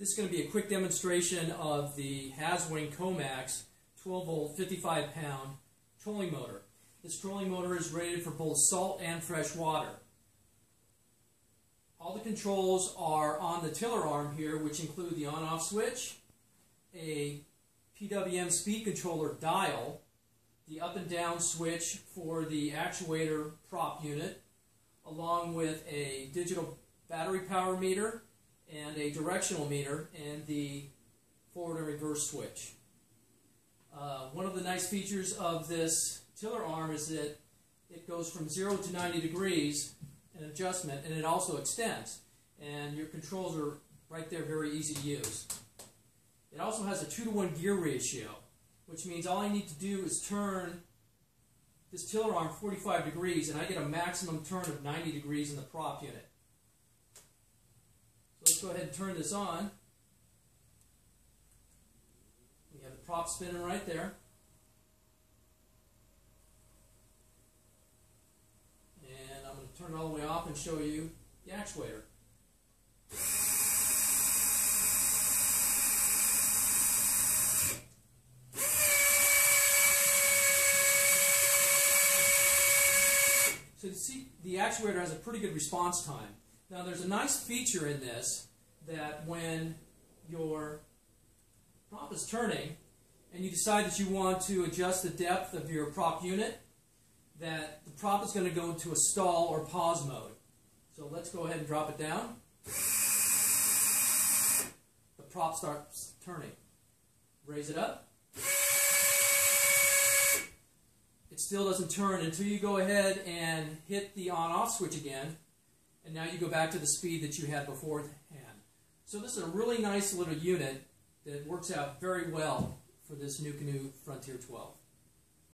This is going to be a quick demonstration of the Haswing Comax 12 volt 55 pound trolling motor. This trolling motor is rated for both salt and fresh water. All the controls are on the tiller arm here which include the on off switch, a PWM speed controller dial, the up and down switch for the actuator prop unit, along with a digital battery power meter and a directional meter and the forward and reverse switch. Uh, one of the nice features of this tiller arm is that it goes from 0 to 90 degrees an adjustment and it also extends and your controls are right there very easy to use. It also has a 2 to 1 gear ratio which means all I need to do is turn this tiller arm 45 degrees and I get a maximum turn of 90 degrees in the prop unit. Let's go ahead and turn this on. We have the prop spinning right there. And I'm going to turn it all the way off and show you the actuator. So you see the actuator has a pretty good response time. Now there's a nice feature in this that when your prop is turning and you decide that you want to adjust the depth of your prop unit, that the prop is going to go into a stall or pause mode. So let's go ahead and drop it down. The prop starts turning. Raise it up. It still doesn't turn until you go ahead and hit the on-off switch again and now you go back to the speed that you had beforehand. So this is a really nice little unit that works out very well for this NuCanoe Frontier 12.